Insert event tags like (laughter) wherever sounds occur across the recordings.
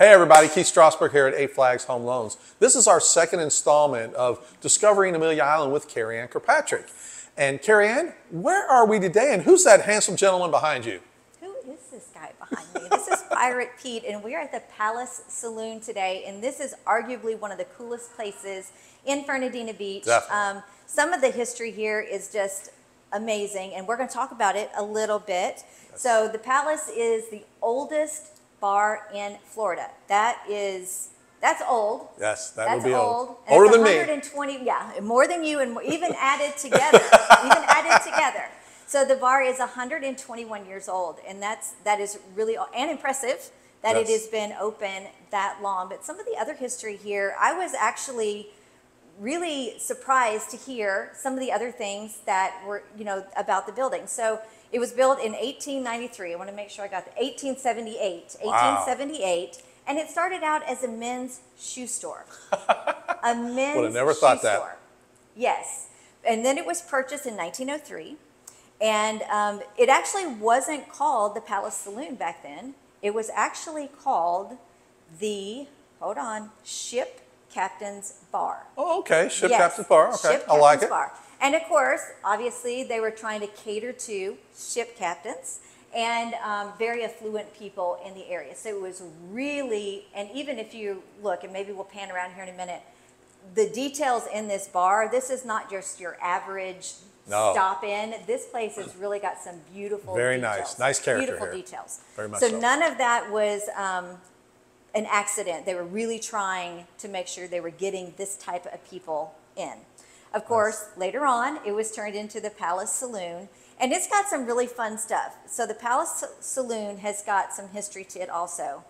Hey everybody, Keith Strausburg here at Eight Flags Home Loans. This is our second installment of Discovering Amelia Island with Carrie Ann Kirkpatrick. And Carrie Ann, where are we today and who's that handsome gentleman behind you? Who is this guy behind me? This is Pirate Pete, and we are at the Palace Saloon today, and this is arguably one of the coolest places in Fernandina Beach. Um, some of the history here is just amazing, and we're going to talk about it a little bit. So, the Palace is the oldest bar in Florida. That is. That's old. Yes, that That's would be old. old. And Older than me. 120, yeah, more than you, and even added together, (laughs) even added together. So the bar is 121 years old, and that's that is really and impressive that it has been open that long. But some of the other history here, I was actually really surprised to hear some of the other things that were, you know, about the building. So it was built in 1893. I want to make sure I got the 1878. Wow. 1878. And it started out as a men's shoe store. (laughs) a men's Would've never thought shoe that. store. Yes. And then it was purchased in 1903. And um, it actually wasn't called the Palace Saloon back then. It was actually called the, hold on, Ship Captain's Bar. Oh, okay. Ship Yes, Captain's Bar. Okay, Ship I like it. Bar. And of course, obviously, they were trying to cater to ship captains and um, very affluent people in the area. So it was really, and even if you look, and maybe we'll pan around here in a minute, the details in this bar, this is not just your average No. stop in. This place has really got some beautiful Very details. nice. Nice character Beautiful here. details. Very much so so. none of that was um, an accident. They were really trying to make sure they were getting this type of people in. Of course, later on, it was turned into the Palace Saloon, and it's got some really fun stuff. So the Palace Saloon has got some history to it also.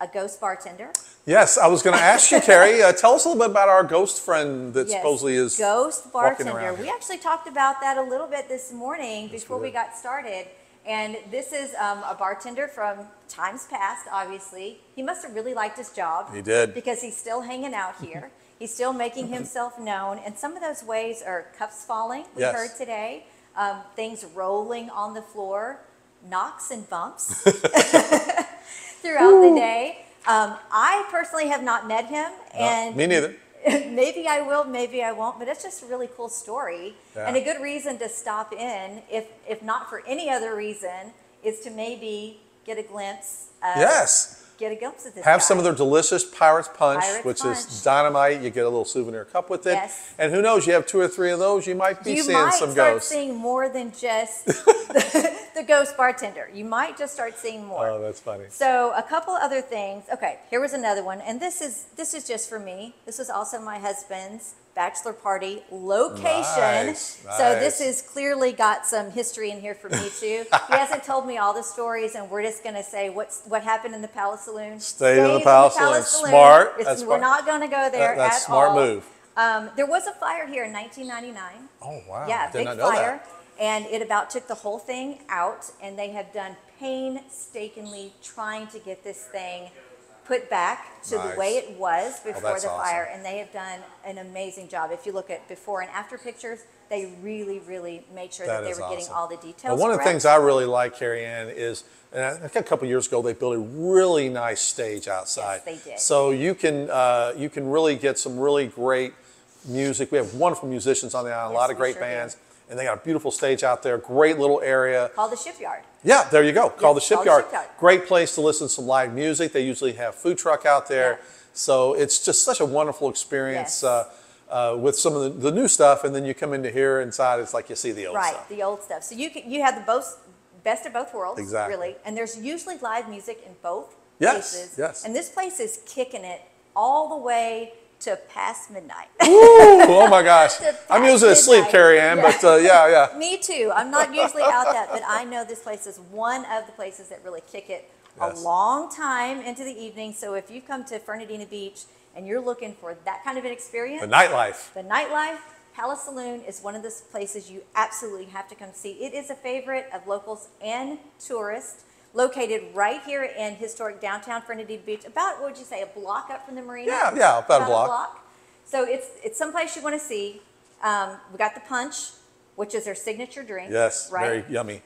A ghost bartender. Yes, I was going to ask you, Carrie. Uh, tell us a little bit about our ghost friend that Yes, supposedly is ghost bartender. We actually talked about that a little bit this morning before we we got started. And this is um, a bartender from times past. Obviously, he must have really liked his job. He did. because he's still hanging out here. (laughs) he's still making himself known, and some of those ways are cups falling. We Yes. heard today um, things rolling on the floor, knocks and bumps (laughs) (laughs) throughout the day. Um, I personally have not met him, No, and me neither. (laughs) maybe I will, maybe I won't, but it's just a really cool story and a good reason to stop in, if if not for any other reason, is to maybe get a glimpse. Of, Yes. Get a glimpse of this. Have guy. some of their delicious Pirates Punch, Pirates which is dynamite. You get a little souvenir cup with it. Yes. And who knows, you have two or three of those, you might be You seeing might some start ghosts. seeing more than just (laughs) (laughs) the, the ghost bartender. You might just start seeing more. Oh, that's funny. So a couple other things. Okay, here was another one, and this is this is just for me. This is also my husband's bachelor party location. Nice, So this nice. has clearly got some history in here for me too. he hasn't told me all the stories, and we're just going to say what's what happened in the Palace Saloon. Stay in the Stays Palace Saloon. Smart. It's- we're not going to go there That- that's at smart all. move. Um, there was a fire here in 1999. Oh, wow. Yeah, Did big fire. that. And it about took the whole thing out, and they have done painstakingly trying to get this thing put back to the way it was before that's the fire. awesome. And they have done an amazing job. If you look at before and after pictures, they really, really made sure that, That they were getting all the details. one of the things I really like, Carrie Ann, is and I think a couple years ago they built a really nice stage outside. Yes, they did. So you can uh, you can really get some really great music. We have wonderful musicians on the island, a lot of great sure bands, and they got a beautiful stage out there. Great little area. called the shipyard. Yeah, there you go. Call the call the shipyard. Shipyard. Great place to listen to some live music. They usually have food truck out there. Yeah. So it's just such a wonderful experience Yes. uh, uh, with some of the, the new stuff, and then you come into here inside, it's like you see the old right, stuff. the old stuff. So you can, you have the both best of both worlds, Exactly. really. And there's usually live music in both Yes, places. yes. And this place is kicking it all the way to past midnight. Ooh, oh my gosh. (laughs) I'm usually asleep. Carrie Ann, Yeah. but uh, yeah, yeah. (laughs) Me too. I'm not usually out that, but I know this place is one of the places that really kick it Yes. a long time into the evening. So if you've come to Fernandina Beach and you're looking for that kind of an experience, The nightlife. the nightlife, Palace Saloon is one of those places you absolutely have to come see. It is a favorite of locals and tourists. Located right here in historic downtown Fernandina Beach, about what would you say, a block up from the marina? Yeah, yeah, about a block. So it's it's someplace you want to see. Um, we got the punch, which is their signature drink. Yes, right. very yummy.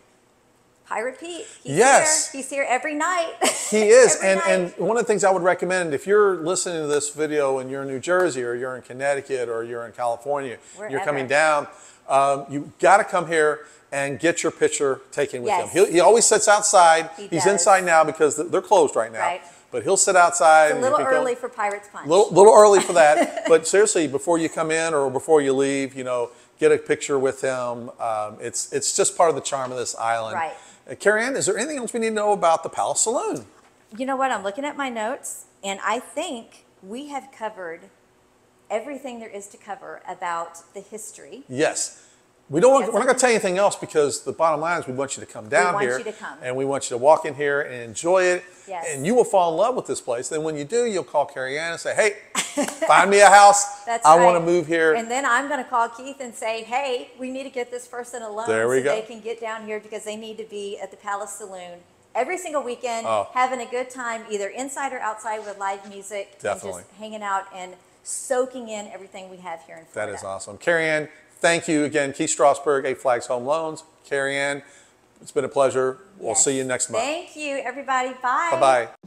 Pirate Pete. He's Yes. Here. He's here every night. (laughs) He is, and, night. and one of the things I would recommend if you're listening to this video and you're in New Jersey or you're in Connecticut or you're in California, you're coming down, um, you got to come here and get your picture taken with Yes. him. He, he always sits outside. He He's does. inside now because they're closed right now. Right. But he'll sit outside. It's a little you can come- early for Pirates Punch. little, little early for that, (laughs) but seriously, before you come in or before you leave, you know, get a picture with him. Um, it's it's just part of the charm of this island. Right. Uh, Carrie Ann, is there anything else we need to know about the Palace Saloon? You know what? I'm looking at my notes, and I think we have covered everything there is to cover about the history. Yes. We don't want, we're not going to tell you anything else because the bottom line is we want you to come down want here. you to come. And we want you to walk in here and enjoy it. Yes. And you will fall in love with this place. Then when you do, you'll call Carrie Ann and say, hey, (laughs) find me a house. That's I right. want to move here. And then I'm going to call Keith and say, hey, we need to get this person a loan There we so go. they can get down here because they need to be at the Palace Saloon every single weekend, Oh. having a good time, either inside or outside with live music, Definitely. and just hanging out and soaking in everything we have here in Florida. is awesome. Carrie Ann, thank you again. Keith Strausburg, Eight Flags Home Loans. Carrie Ann, it's been a pleasure. We'll see you next month. Thank you, everybody. Bye. Bye bye.